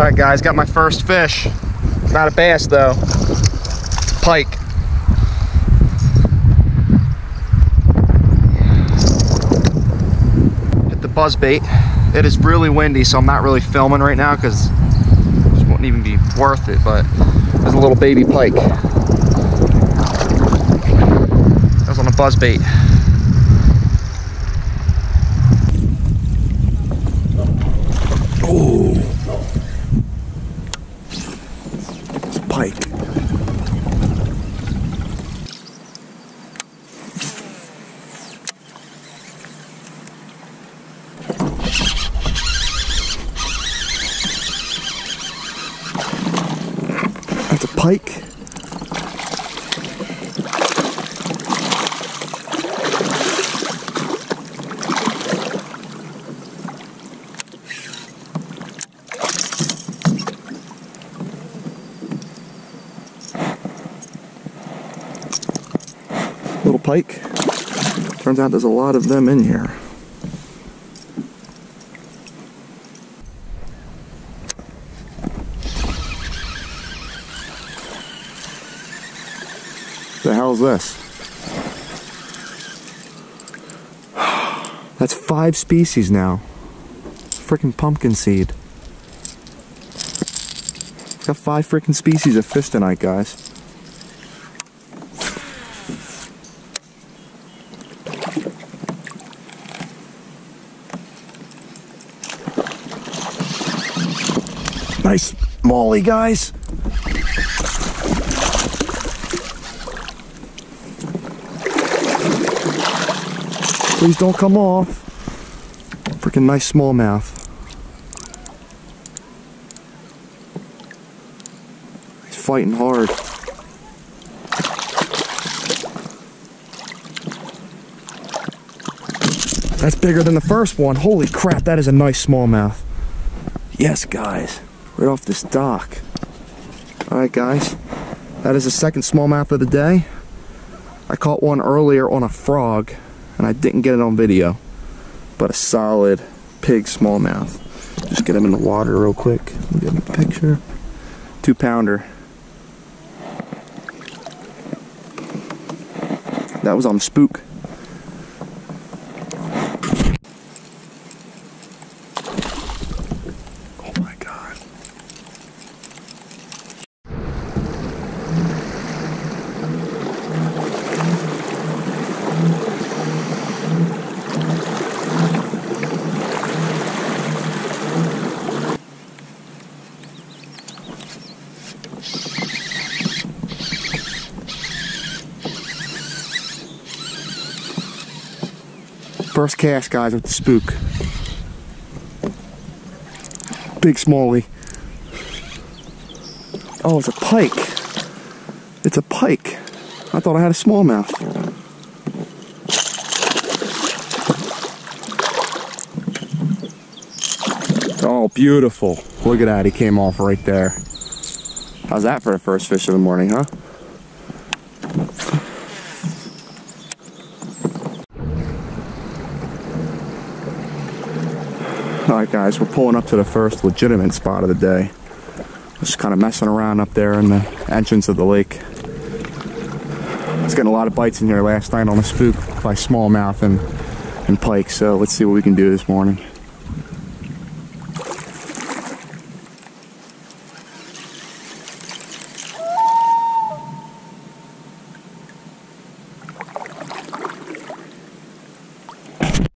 All right, guys, got my first fish. Not a bass, though. Pike. Hit the buzz bait. It is really windy, so I'm not really filming right now because it wouldn't even be worth it, but there's a little baby pike. That was on a buzz bait. A. That's a pike. Little pike. Turns out there's a lot of them in here. The hell's this? That's five species now. Freaking pumpkin seed. Got five freaking species of fish tonight, guys. Nice molly, guys. Please don't come off. Freaking nice smallmouth. He's fighting hard. That's bigger than the first one. Holy crap, that is a nice smallmouth. Yes, guys. Right off this dock. Alright, guys. That is the second smallmouth of the day. I caught one earlier on a frog, and I didn't get it on video. But a solid pig smallmouth. Just get him in the water real quick. Get him a picture. Two pounder. That was on spook. First cast, guys, with the spook. Big smallie. Oh, it's a pike. It's a pike. I thought I had a smallmouth. Oh, beautiful. Look at that. He came off right there. How's that for the first fish of the morning, huh? Alright guys, we're pulling up to the first legitimate spot of the day. Just kind of messing around up there in the entrance of the lake. I was getting a lot of bites in here last night on the spook by smallmouth and, and pike, so let's see what we can do this morning.